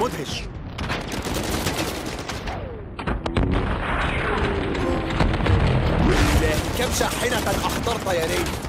مدهش. كم شاحنة أحضرت يا ريت